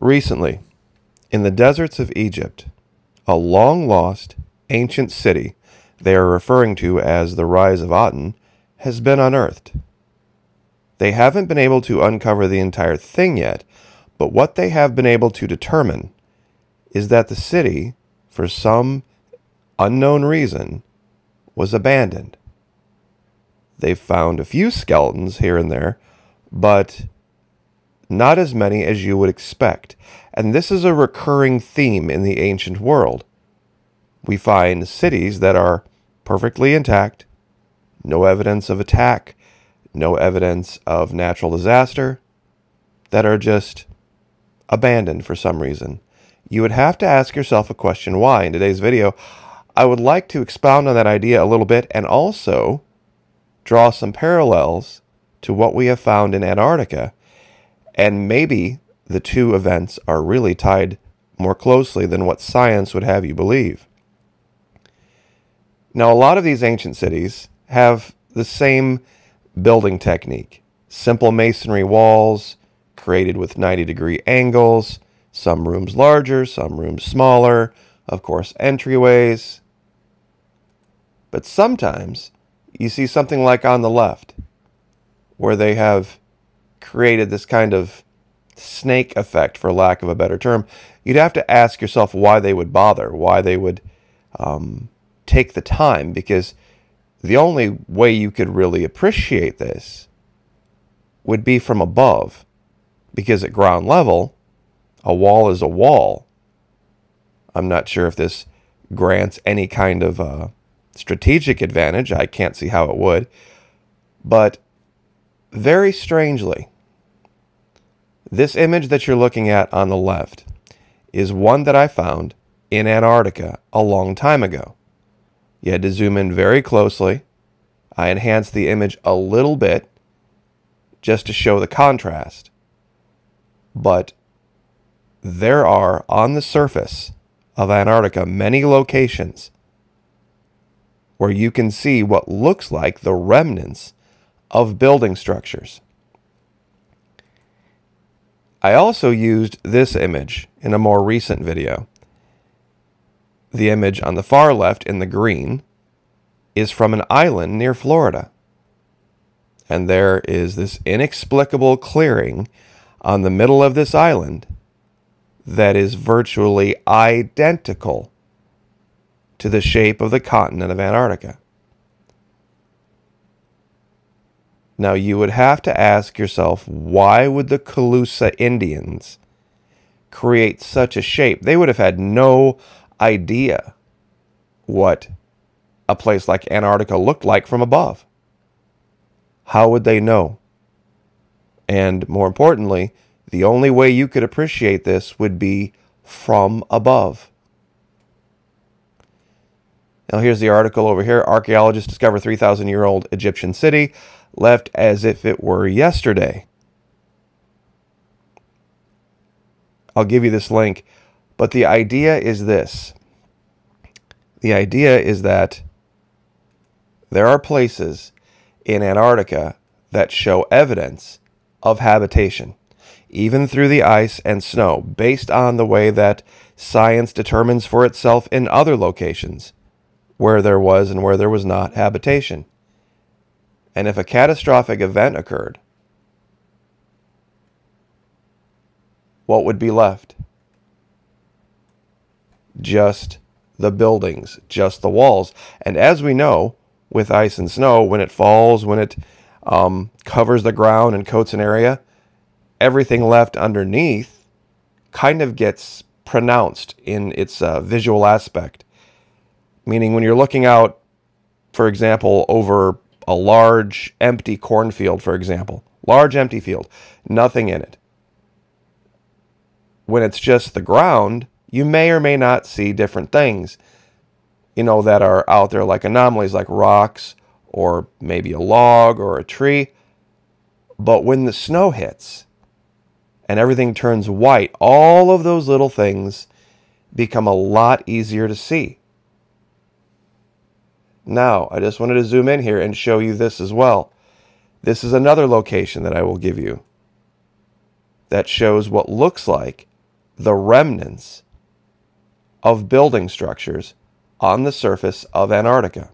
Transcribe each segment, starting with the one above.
Recently, in the deserts of Egypt, a long lost ancient city they are referring to as the Rise of Aten has been unearthed. They haven't been able to uncover the entire thing yet, but what they have been able to determine is that the city, for some unknown reason, was abandoned. They've found a few skeletons here and there, but not as many as you would expect. And this is a recurring theme in the ancient world. We find cities that are perfectly intact, no evidence of attack, no evidence of natural disaster, that are just abandoned for some reason. You would have to ask yourself a question why. In today's video, I would like to expound on that idea a little bit and also draw some parallels to what we have found in Antarctica. And maybe the two events are really tied more closely than what science would have you believe. Now, a lot of these ancient cities have the same building technique simple masonry walls created with 90 degree angles, some rooms larger, some rooms smaller, of course, entryways. But sometimes you see something like on the left, where they have created this kind of snake effect, for lack of a better term. You'd have to ask yourself why they would bother, why they would um, take the time, because the only way you could really appreciate this would be from above, because at ground level, a wall is a wall. I'm not sure if this grants any kind of uh, strategic advantage. I can't see how it would. But very strangely, this image that you're looking at on the left is one that I found in Antarctica a long time ago. You had to zoom in very closely. I enhanced the image a little bit just to show the contrast. But there are on the surface of Antarctica many locations where you can see what looks like the remnants of building structures. I also used this image in a more recent video. The image on the far left in the green is from an island near Florida. And there is this inexplicable clearing on the middle of this island that is virtually identical to the shape of the continent of Antarctica. Now, you would have to ask yourself why would the Calusa Indians create such a shape? They would have had no idea what a place like Antarctica looked like from above. How would they know? And more importantly, the only way you could appreciate this would be from above. Now, here's the article over here. Archaeologists discover 3,000 year old Egyptian city left as if it were yesterday. I'll give you this link, but the idea is this the idea is that there are places in Antarctica that show evidence of habitation, even through the ice and snow, based on the way that science determines for itself in other locations where there was and where there was not habitation. And if a catastrophic event occurred, what would be left? Just the buildings, just the walls. And as we know, with ice and snow, when it falls, when it um, covers the ground and coats an area, everything left underneath kind of gets pronounced in its uh, visual aspect meaning when you're looking out, for example, over a large empty cornfield, for example, large empty field, nothing in it. When it's just the ground, you may or may not see different things, you know, that are out there like anomalies like rocks or maybe a log or a tree. But when the snow hits and everything turns white, all of those little things become a lot easier to see. Now, I just wanted to zoom in here and show you this as well. This is another location that I will give you that shows what looks like the remnants of building structures on the surface of Antarctica.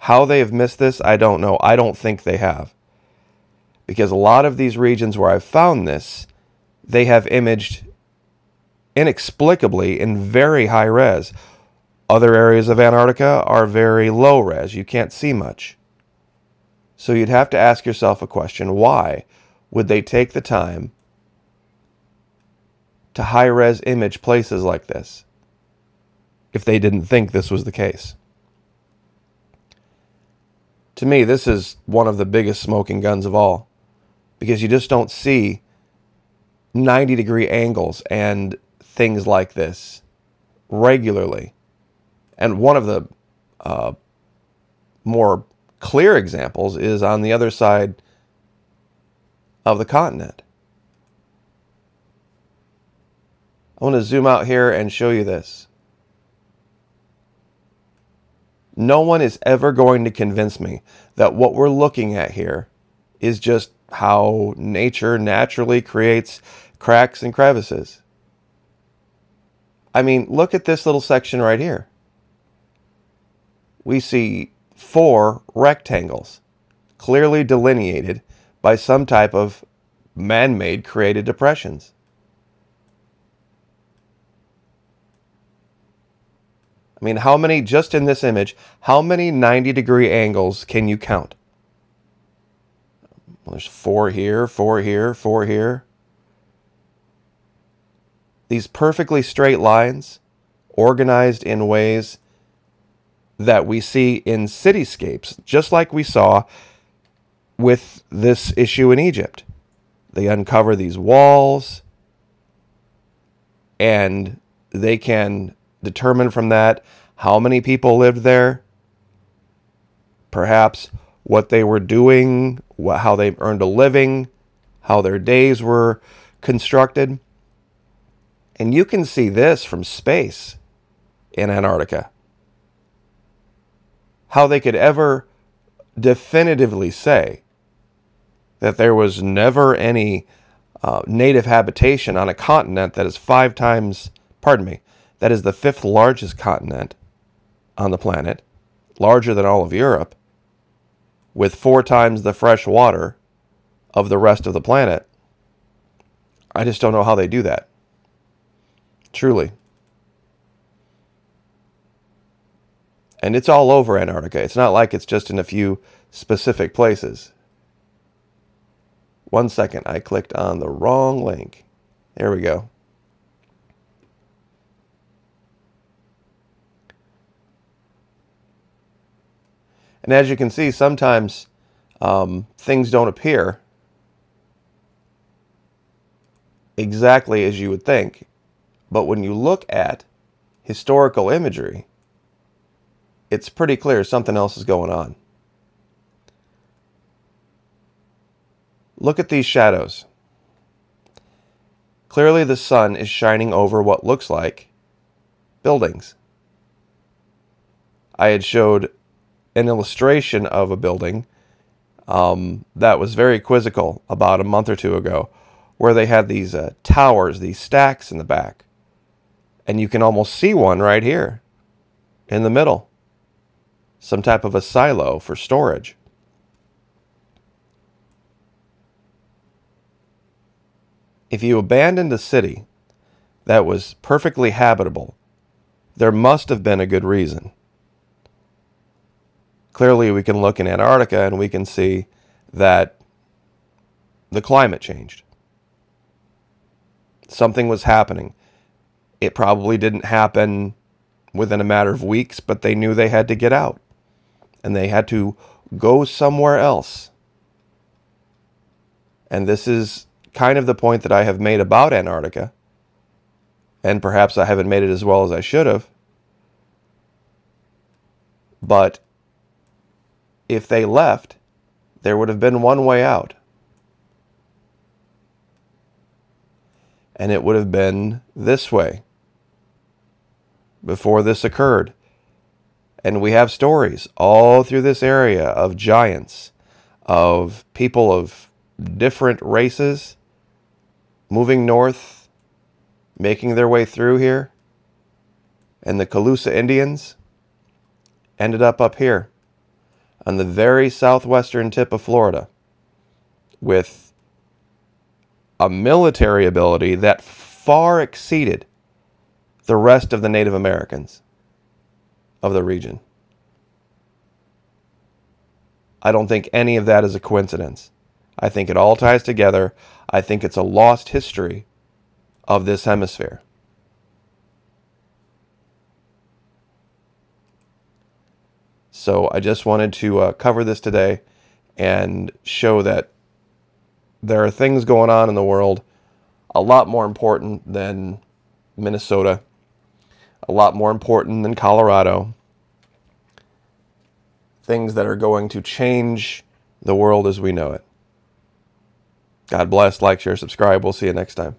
How they have missed this, I don't know. I don't think they have. Because a lot of these regions where I've found this, they have imaged inexplicably in very high res. Other areas of Antarctica are very low res. You can't see much. So you'd have to ask yourself a question why would they take the time to high res image places like this if they didn't think this was the case? To me, this is one of the biggest smoking guns of all because you just don't see 90 degree angles and things like this regularly. And one of the uh, more clear examples is on the other side of the continent. I want to zoom out here and show you this. No one is ever going to convince me that what we're looking at here is just how nature naturally creates cracks and crevices. I mean, look at this little section right here. We see four rectangles clearly delineated by some type of man made created depressions. I mean, how many, just in this image, how many 90 degree angles can you count? Well, there's four here, four here, four here these perfectly straight lines organized in ways that we see in cityscapes, just like we saw with this issue in Egypt. They uncover these walls and they can determine from that how many people lived there, perhaps what they were doing, how they earned a living, how their days were constructed. And you can see this from space in Antarctica. How they could ever definitively say that there was never any uh, native habitation on a continent that is five times, pardon me, that is the fifth largest continent on the planet, larger than all of Europe, with four times the fresh water of the rest of the planet. I just don't know how they do that. Truly. And it's all over Antarctica. It's not like it's just in a few specific places. One second, I clicked on the wrong link. There we go. And as you can see, sometimes um, things don't appear exactly as you would think. But when you look at historical imagery, it's pretty clear something else is going on. Look at these shadows. Clearly the sun is shining over what looks like buildings. I had showed an illustration of a building um, that was very quizzical about a month or two ago, where they had these uh, towers, these stacks in the back. And you can almost see one right here in the middle. Some type of a silo for storage. If you abandoned a city that was perfectly habitable, there must have been a good reason. Clearly, we can look in Antarctica and we can see that the climate changed. Something was happening. It probably didn't happen within a matter of weeks, but they knew they had to get out and they had to go somewhere else. And this is kind of the point that I have made about Antarctica. And perhaps I haven't made it as well as I should have. But if they left, there would have been one way out. And it would have been this way before this occurred. And we have stories all through this area of giants, of people of different races moving north, making their way through here. And the Calusa Indians ended up up here on the very southwestern tip of Florida with a military ability that far exceeded the rest of the Native Americans of the region. I don't think any of that is a coincidence. I think it all ties together. I think it's a lost history of this hemisphere. So I just wanted to uh, cover this today and show that there are things going on in the world a lot more important than Minnesota, a lot more important than Colorado, things that are going to change the world as we know it. God bless, like, share, subscribe. We'll see you next time.